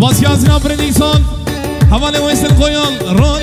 باشه یازن اپرنتیسون حواله و این سل خو یان رو